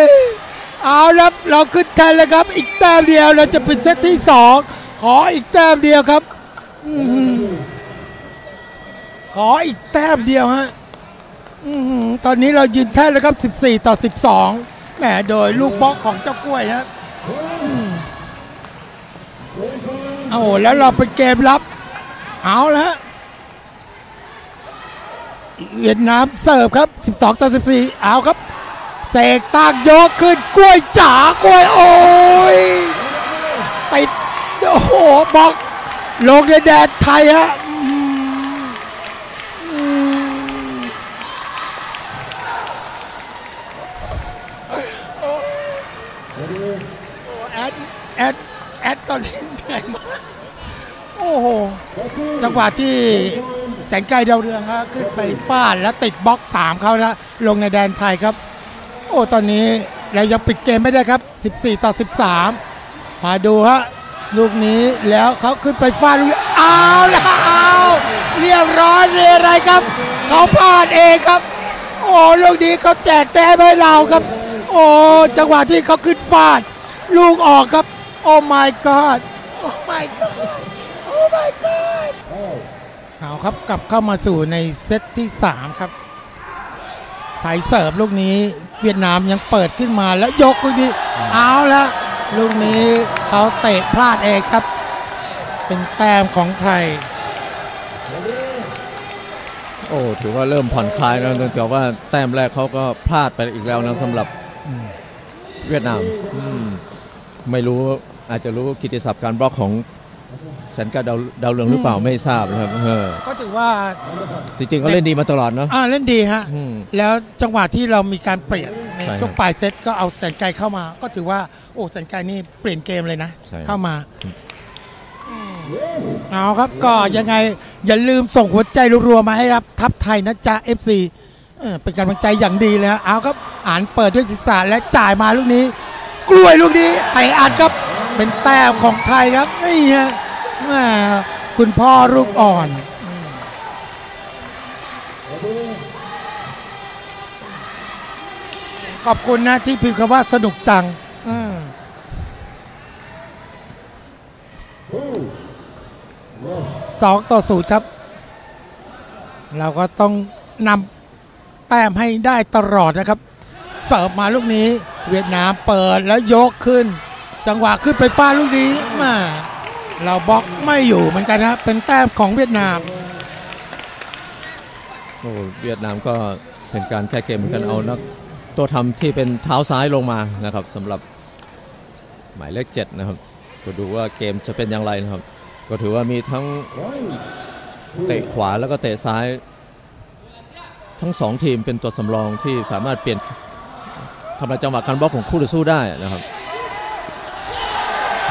ย เอาละเราขึ้นแทนเลยครับ อีกแต้มเดียวเราจะเป็นเซตที่สองขออีกแต้มเดียวครับอขออีกแต้มเดียวฮะอื้อหือตอนนี้เรายืนแท่นแล้วครับ 14 ต่อ 12แหมโดยลูกบล็อกของเจ้ากล้วยฮะอืมเอาแล้วเราเป็นเกมรับ เอาแล้วฮะเวียดนามเสิร์ฟครับ 12 ต่อ 14 เอาครับ เสกตากยกขึ้นกล้วยจ๋ากล้วยโอ้ยติดโอ้โหบล็อกลงในแดนไทยฮะอืมอืมโอ้แอดแอดแอดตอนนี้เหนื่อยมากโอ้โห จังหวะที่แสงไกลเดาเรืองครับขึ้นไปฟาดแล้วติดบล็อกสามเขานะ ลงในแดนไทยครับ อ้ตอนนี้เรายังปิดเกมไม่ได้ครับ 14 ต่อ 13 มาดูฮะลูกนี้แล้วเขาขึ้นไปฟาดลูกเอาล้วเอาเรียบร้อยเลยอะไรครับ เขาพลาดเองครับ โอ้ลูกนี้เขาแจกแต้มให้เราครับ โอ้จังหวะที่เขาขึ้นฟาด ลูกออกครับ โอ้ my god โอ้ my god โอ้ my god เอาครับกลับเข้ามาสู่ในเซตที่ 3 ครับไทยเสิร์ฟลูกนี้ เวียดนามยังเปิดขึ้นมาแล้วยกลูกนี้เอาละลูกนี้เขาเตะพลาดเองครับ เป็นแต้มของไทย โอ้ถือว่าเริ่มผ่อนคลายแล้วเนื่องจากว่าแต้มแรกเขาก็พลาดไปอีกแล้วนะสำหรับเวียดนามอืมไม่รู้อาจจะรู้กิตติศัพท์การบล็อกของแสนกาดาวดาวเรืองหรือเปล่าไม่ทราบนะครับเออก็ถือว่าจริงๆก็เล่นดีมาตลอดเนาะอ่าเล่นดีฮะอืม แล้วจังหวะที่เรามีการเปลี่ยนในใช่ครับช่วงปลายเซตก็เอาแสนไกลเข้ามา ก็ถือว่าโอ้แสนไกลนี่เปลี่ยนเกมเลยนะ ใช่ครับเข้ามาอืมเอาครับก็ยังไงอย่าลืมส่งหัวใจรัวๆมาให้ครับทัพไทยนะจ๊ะ FC เออเป็นกำลังใจอย่างดีเลยฮะเอาครับอ่านเปิดด้วยศีรษะและจ่ายมาลูกนี้ กล้วยลูกนี้ไออัดครับเป็นแต้มของไทยครับนี่ฮะแม่ คุณพ่อลูกอ่อนขอบคุณนะที่พิมพ์คำว่าสนุกจังสองต่อศูนย์ครับ เราก็ต้องนำแต้มให้ได้ตลอดนะครับ เสิร์ฟมาลูกนี้ เวียดนามเปิดแล้วยกขึ้น จังหวะขึ้นไปฟาดลูกนี้มา เราบล็อกไม่อยู่เหมือนกันนะเป็นแต้มของเวียดนามโอ้เวียดนามก็เป็นการแค่เกมเหมือนกันเอานักตัวทำที่เป็นเท้าซ้ายลงมานะครับสำหรับหมายเลขเจ็ดนะครับ ก็ดูว่าเกมจะเป็นอย่างไรนะครับ ก็ถือว่ามีทั้งเตะขวาแล้วก็เตะซ้าย ทั้งสองทีมเป็นตัวสำรองที่สามารถเปลี่ยนทำลายจังหวะการบล็อกของคู่ต่อสู้ได้นะครับ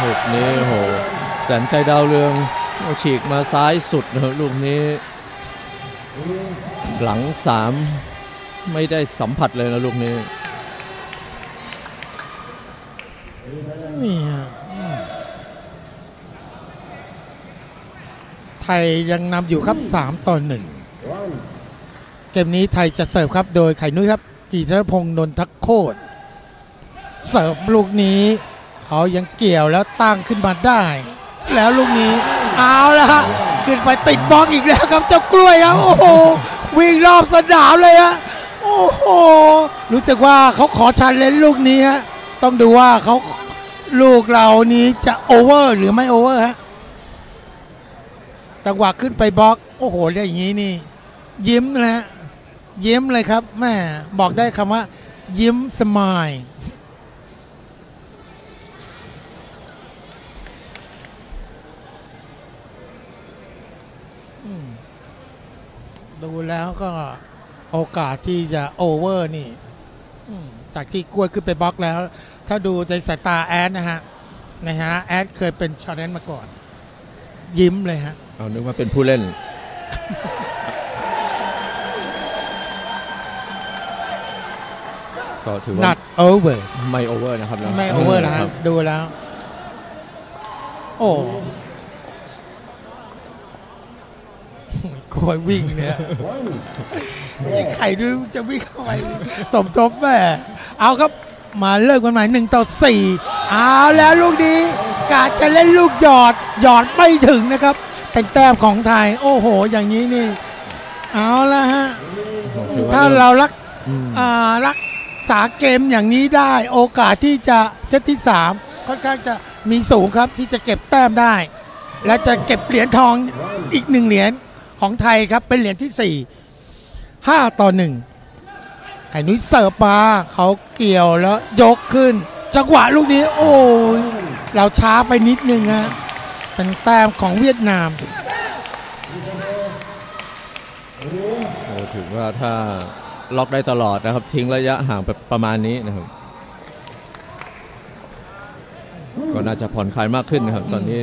ลูกนี้โห แสนไกลดาวเรืองฉีกมาซ้ายสุดนะลูกนี้ หลังสามไม่ได้สัมผัสเลยนะลูกนี้นี่ไทยยังนำอยู่ครับ 3 ต่อ 1 เกมนี้ไทยจะเสิร์ฟครับโดยไข่นุ้ยครับกีรพงษ์นนทโคตรเสิร์ฟลูกนี้ เขายังเกี่ยวแล้วตั้งขึ้นมาได้ แล้วลูกนี้เอาละฮะขึ้นไปติดบล็อกอีกแล้วครับเจ้ากล้วยครับโอ้โหวิ่งรอบสนามเลยฮะโอ้โหรู้สึกว่าเขาขอ challenge ลูกนี้ฮะต้องดูว่าเขาลูกเรานี้จะโอเวอร์หรือไม่โอเวอร์ฮะจังหวะขึ้นไปบล็อกโอ้โหอย่างนี้นี่ ยิ้มนะฮะยิ้มเลยครับแม่บอกได้คำว่า ยิ้ม smile ดูแล้วก็โอกาสที่จะ over นี่อืมจากที่กล้วยขึ้นไปบล็อกแล้ว ถ้าดูในสายตาแอดนะฮะ ในฐานะแอดเคยเป็น challenge มาก่อน ยิ้มเลยฮะเอานึกว่าเป็นผู้เล่น ก็ถือว่า not over ไม่โอเวอร์นะครับนะไม่โอเวอร์แล้วฮะคบดูแล้ว โอ้ กลัววิ่งเนี่ยไอ้ไข่ดูจะวิ่งเข้าไปสมทบแม่เอาครับมาเลิกกันใหม่หนึ่งต่อสี่เอาแล้วลูกนี้กาจะเล่นลูกหยอดหยอดไม่ถึงนะครับเป็นแต้มของไทย โอ้โห อย่างนี้นี่ เอาละฮะถือว่ถ้าเรารักอืมอ่ารักษาเกมอย่างนี้ได้ โอกาสที่จะเซตที่ 3 ค่อนข้างจะมีสูงครับที่จะเก็บแต้มได้ และจะเก็บเหรียญทองอีกหนึ่งเหรียญ ของไทยครับเป็นเหรียญที่ 4 5 ต่อ 1 ไข่นุ้ยเสิร์ฟมาเขาเกี่ยวแล้วยกขึ้น จังหวะลูกนี้โอ้ยเราช้าไปนิดนึงฮะเป็นแต้มของเวียดนามโอ้ถือว่าถ้าล็อกได้ตลอดนะครับ ทิ้งระยะห่างไปประมาณนี้นะครับ ก็น่าจะผ่อนคลายมากขึ้นนะครับ ตอนนี้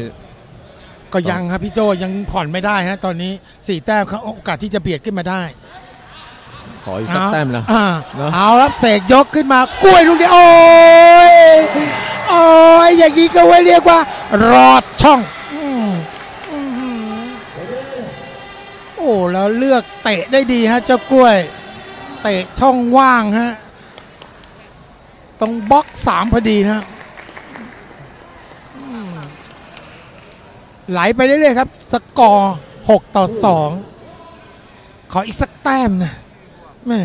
ก็ยังครับพี่โจยังผ่อนไม่ได้ฮะตอนนี้สี่แต้มเขาโอกาสที่จะเบียดขึ้นมาได้ขออีกสักแต้มนะอ่าเนอะเอาครับเสกยกขึ้นมากล้วยลูกเดียวโอ้ยโอ้ยอย่างนี้ก็ไว้เรียกว่า รอดช่องอืมอื้อหือโอ้แล้วเลือกเตะได้ดีฮะเจ้ากล้วยเตะช่องว่างฮะตรงบล็อกสามพอดีนะอืม ไหลไปเรื่อยๆครับ สกอร์ 6 ต่อ 2 ขออีกสักแต้มนะแม่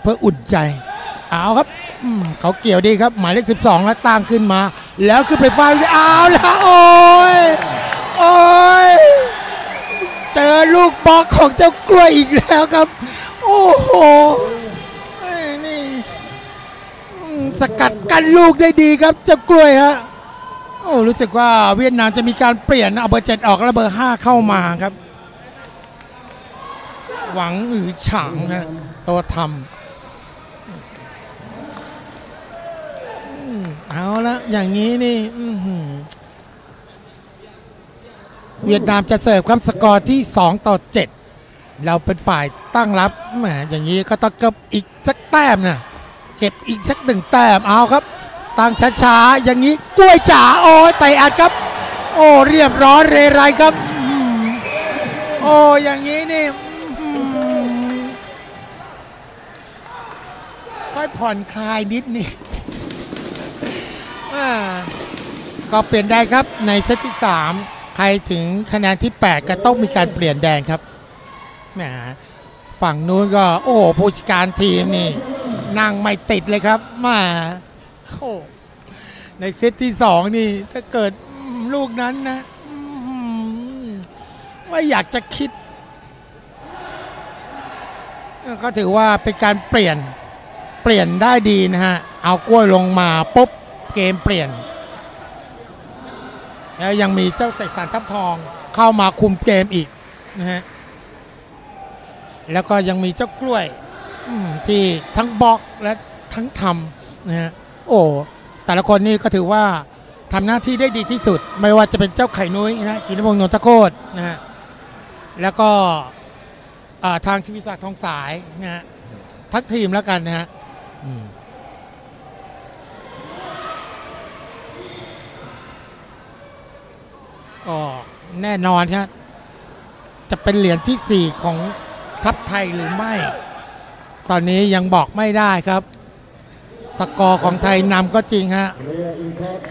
เพื่ออุ่นใจ เอาครับเขาเกี่ยวดีครับ หมายเลข 12 แล้วตั้งขึ้นมา แล้วขึ้นไปฟาดเอาแล้วโอ้ยโอ้ยเจอลูกบล็อกของเจ้ากล้วยอีกแล้วครับ โอ้โหเอ้นี่สกัดกันลูกได้ดีครับเจ้ากล้วยฮะ โอ้รู้สึกว่าเวียดนามจะมีการเปลี่ยนเอาเบอร์เจ็ดออกแล้วเบอร์ห้าเข้ามาครับ หวังอือฉางนะตัวทำเอาละอย่างนี้นี่เวียดนามจะเสิร์ฟครับสกอร์ที่ 2 ต่อ 7 เราเป็นฝ่ายตั้งรับแหมอย่างนี้ก็ต้องเก็บอีกสักแต้มนะเก็บอีกสักหนึ่งแต้มเอาครับ ตั้งช้าๆอย่างนี้กล้วยจ๋าโอ้ยไตอัดครับ โอ้เรียบร้อยเรไรครับโอ้อย่างนี้นี่ค่อยผ่อนคลายนิดนึงอ่าก็เปลี่ยนได้ครับในเซตที่ 3 ใครถึงคะแนนที่ 8 ก็ต้องมีการเปลี่ยนแดนครับแหมฝั่งนู้นก็ โอ้ผู้จัดการทีมนี่ นั่งไม่ติดเลยครับมา โอ้ในเซตที่2นี่ถ้าเกิดลูกนั้นนะว่าอยากจะคิด ก็ถือว่าเป็นการเปลี่ยนเปลี่ยนได้ดีนะฮะ เอากล้วยลงมาปุ๊บเกมเปลี่ยน แล้วยังมีเจ้าเสกสรรทับทองเข้ามาคุมเกมอีกนะฮะ แล้วก็ยังมีเจ้ากล้วยที่ทั้งบล็อกและทั้งทำนะฮะ โอ้แต่ละคนนี่ก็ถือว่าทำหน้าที่ได้ดีที่สุด ไม่ว่าจะเป็นเจ้าไข่นุ้ยนะกินพงศ์นนทโคตรนะฮะแล้วก็ทางทีวิศักดิ์ทองสายนะฮะทักทีมแล้วกันนะฮะอืมก็แน่นอนครับจะเป็นเหรียญที่ 4 ของทัพไทยหรือไม่ ตอนนี้ยังบอกไม่ได้ครับ สกอร์ของไทยนำก็จริงฮะ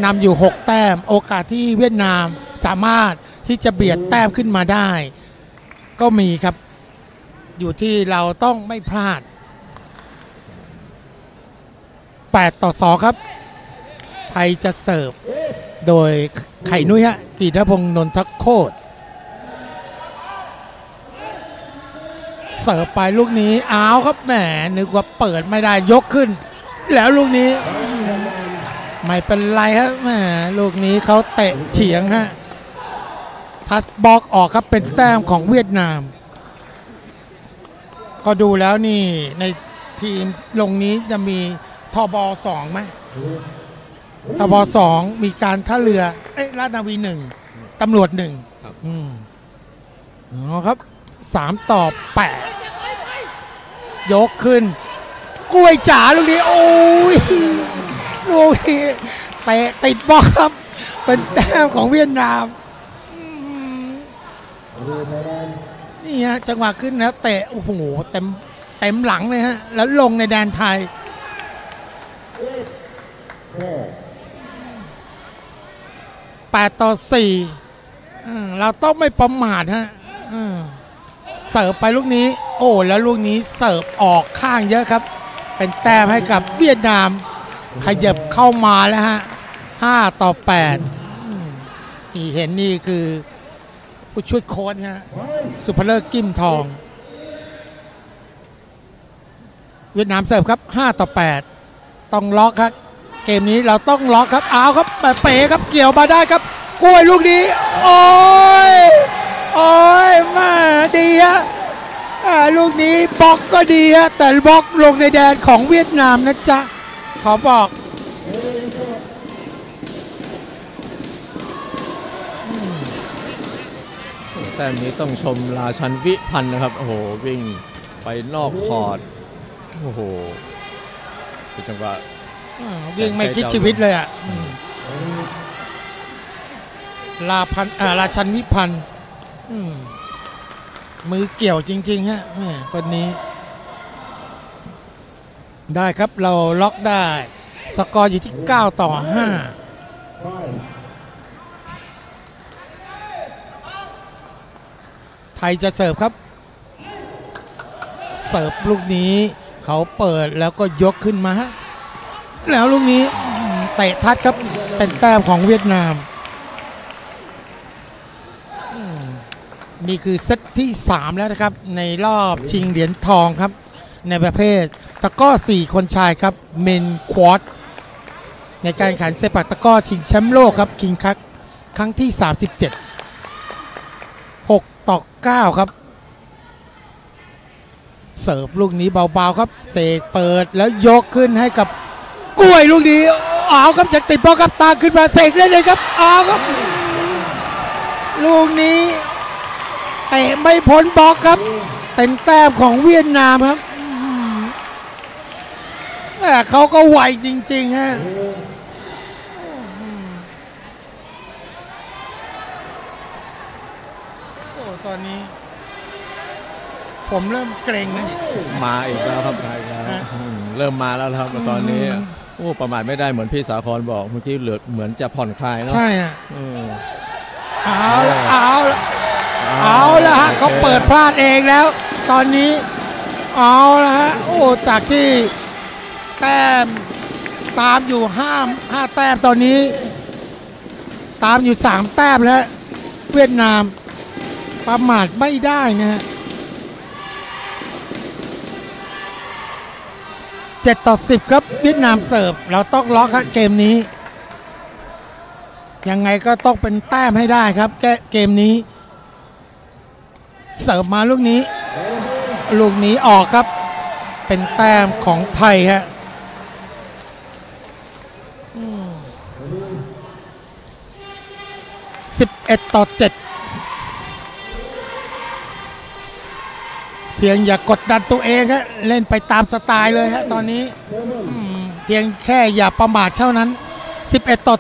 นำอยู่ 6 แต้ม โอกาสที่เวียดนามสามารถที่จะเบียดแต้มขึ้นมาได้ ก็มีครับ อยู่ที่เราต้องไม่พลาด 8 ต่อ 2 ครับ ไทยจะเสิร์ฟ โดยไข่นุ้ยฮะกีรพงศ์นนทโคตรเสิร์ฟไปลูกนี้อ้าวครับแหมนึกว่าเปิดไม่ได้ยกขึ้น แล้วลูกนี้ ไม่เป็นไรครับแหมลูกนี้เขาเตะเฉียงฮะทัสบล็อกออกครับเป็นแต้มของเวียดนาม ก็ดูแล้วนี่ในทีมลงนี้จะมีทบสองไหมทบสองมีการท่าเรือ เอ้ยราชนาวีหนึ่งตำรวจหนึ่งครับอืมอ๋อครับสามต่อแปดยกขึ้น กล้วยจ๋าลูกนี้โอ้ยลูกนี้เตะติดบล็อกครับ เป็นแต้มของเวียดนามนี่ฮะจังหวะขึ้นนะเตะโอ้โหเต็มเต็มหลังเลยฮะแล้วลงในแดนไทย8ต่อ4อ่เราต้องไม่ประมาทฮะเสิร์ฟไปลูกนี้ โอ้ แล้วลูกนี้เสิร์ฟออกข้างเยอะครับ เป็นแต้มให้กับเวียดนาม ขยับเข้ามาแล้วฮะ5ต่อ8อืมที่เห็นนี่คือ ผู้ช่วยโค้ชฮะสุภเลิกกิมทอง เวียดนามเสิร์ฟครับ5ต่อ8ต้องล็อกครับ เกมนี้เราต้องล็อกครับเอาครับเป๋ครับเกี่ยวมาได้ครับกล้วยลูกนี้ โอ้ยโอ้ยมาดีฮะ ลูกนี้บล็อกก็ดีฮะแต่บล็อกลงในแดนของเวียดนามนะจ๊ะ ขอบอกแต้มนี้ต้องชมราชันวิพันธ์นะครับ โอ้โห วิ่งไปนอกคอร์ดโอ้โหเป็นจังหวะอ่าวิ่งไม่คิดชีวิตเลยอะอืมลาพันอ่าราชันวิพันธ์อื มือเกี่ยวจริงๆฮะแม่คนนี้ ได้ครับเราล็อกได้ สกอร์อยู่ที่ 9 ต่อ 5 ไทยจะเสิร์ฟครับ เสิร์ฟลูกนี้เขาเปิดแล้วก็ยกขึ้นมาฮะแล้วลูกนี้เตะทัดครับเป็นแต้มของเวียดนามอืม นี่คือเซตที่ 3 แล้วนะครับ ในรอบชิงเหรียญทองครับ ในประเภทตะก้อ 4 คนชายครับเมนควอตในการแข่งขันเซปักตะก้อชิงแชมป์โลกครับคิงคักครั้งที่ 37 6 ต่อ 9 ครับ เสิร์ฟลูกนี้เบาๆครับเสกเปิดแล้วยกขึ้นให้กับกล้วยลูกนี้อ้าวครับจากติดบล็อกครับตาขึ้นมาเสกได้เลยครับอ้าวครับลูกนี้ ตะไม่พ้นบล็อกครับ เป็นแต้มของเวียดนามครับอืมแม่เขาก็ไวจริงๆฮะโอ้ตอนนี้ ผมเริ่มเกรงนะมาอีกแล้วครับมาอีกแล้วฮะอืมเริ่มมาแล้วครับตอนนี้อืมโอ้ประมาทไม่ได้เหมือนพี่สาครบอกเมื่อกี้เหลือเหมือนจะผ่อนคลายเนาะใช่ฮะอืมเอาละเอาละ เอาละฮะเขาเปิดพลาดเองแล้ว ตอนนี้ เอาละฮะโอ้จากที่แต้มตามอยู่ห้าห้าแต้มตอนนี้ ตามอยู่สามแต้มแล้วเวียดนามประมาทไม่ได้นะฮะเจ็ดต่อสิบครับเวียดนามเสิร์ฟเราต้องล็อกครับเกมนี้ ยังไงก็ต้องเป็นแต้มให้ได้ครับแกเกมนี้ เสิร์ฟมาลูกนี้ ลูกนี้ออกครับ เป็นแต้มของไทยฮะอืม11ต่อ7เพียงอย่ากดดันตัวเองฮะเล่นไปตามสไตล์เลยฮะตอนนี้เพียงแค่อย่าประมาทเท่านั้น 11 ต่อ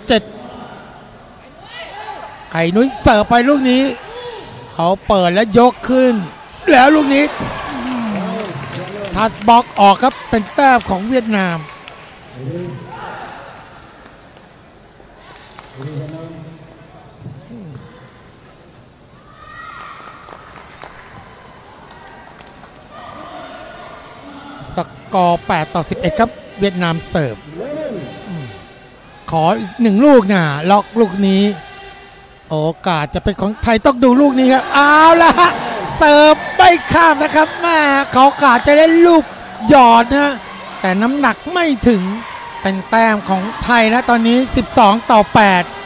7 ไข่นุ้ยเสิร์ฟไปลูกนี้ เขาเปิดแล้วยกขึ้น แล้วลูกนี้ทัสบ็อกออกครับเป็นแต้มของเวียดนาม สกอร์ 8 ต่อ 11 ครับ เวียดนามเสิร์ฟขออีกหนึ่งลูกนะล็อกลูกนี้ โอกาสจะเป็นของไทยต้องดูลูกนี้ครับเอาละฮะเสิร์ฟไม่ข้ามนะครับแม่เขากาสจะได้ลูกหยอดนะแต่น้ำหนักไม่ถึงเป็นแต้มของไทยนะตอนนี้ 12 ต่อ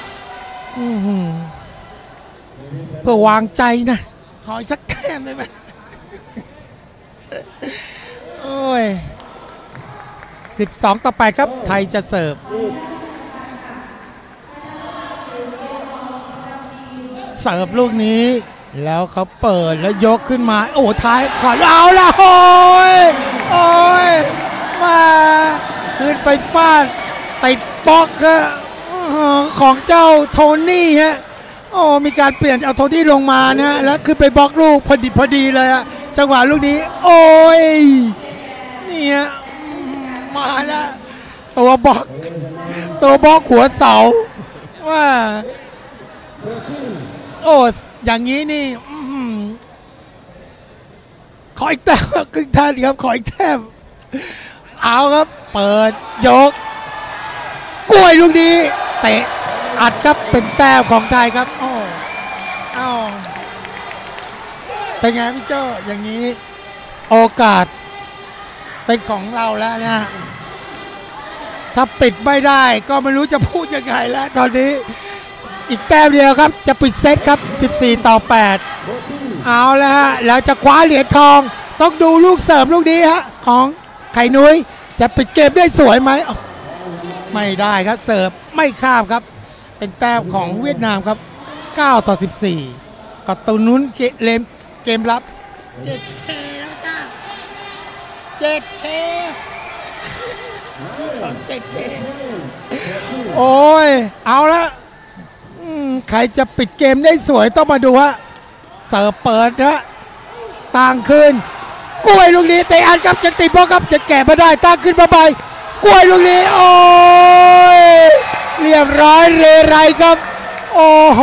8อื้อหือเพื่อวางใจนะขอสักแต้มได้ไหมโอ้ย 12 ต่อ 8 ครับไทยจะเสิร์ฟ เสิร์ฟลูกนี้ แล้วเขาเปิดแล้วยกขึ้นมา โอ้ท้ายขวาเอาละโอ้ยโอ้ยมาขึ้นไปฟาดติดบล็อกฮะของเจ้าโทนี่ฮะโอ้มีการเปลี่ยนเอาโทนี่ลงมานะแล้วขึ้นไปบล็อกลูกพอดีพอดีเลยอะจังหวะลูกนี้ โอ้ยนี่ฮะมาแล้วตัวบล็อกตัวบล็อกหัวเสาว่า อ้อย่างนี้นี่ขออีกแต้มครึ่งท่านครับขออีกแต้มเอาครับ เปิดยก กล้วยลูกนี้เตะอัดครับเป็นแต้มของไทยครับโอ้เอาเป็นไงพี่เจ้าอย่างนี้ โอกาส เป็นของเราแล้วนะถ้าปิดไม่ได้ก็ไม่รู้จะพูดยังไงแล้ว ตอนนี้ อีกแต้มเดียวครับ จะปิดเซตครับ 14 ต่อ 8 เอาแล้วฮะแล้วจะคว้าเหรียญทอง ต้องดูลูกเสริมลูกนี้ฮะของไข่นุ้ยจะปิดเกมได้สวยไหมอ้าวไม่ได้ครับเสิร์ฟไม่ข้ามครับ เป็นแต้มของเวียดนามครับ 9 ต่อ 14ก็ตรงนู้นเกมเลมเกมรับ 7 k แล้วจ้า 7 k 7 k โอ้ย เอาละอืม ใครจะปิดเกมได้สวยต้องมาดูฮะเสิร์ฟเปิดนะต่างคืนกล้วยลูกนี้เตะอันครับยังติดบล็อกครับยังแก่ไม่ได้ตั้งขึ้นมาใบกล้วยลูกนี้โอ้ยเรียบร้อยเรไรครับ โอ้โห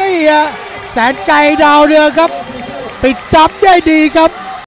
นี่ฮะแสนใจดาวเรืองครับ ปิดจับได้ดีครับ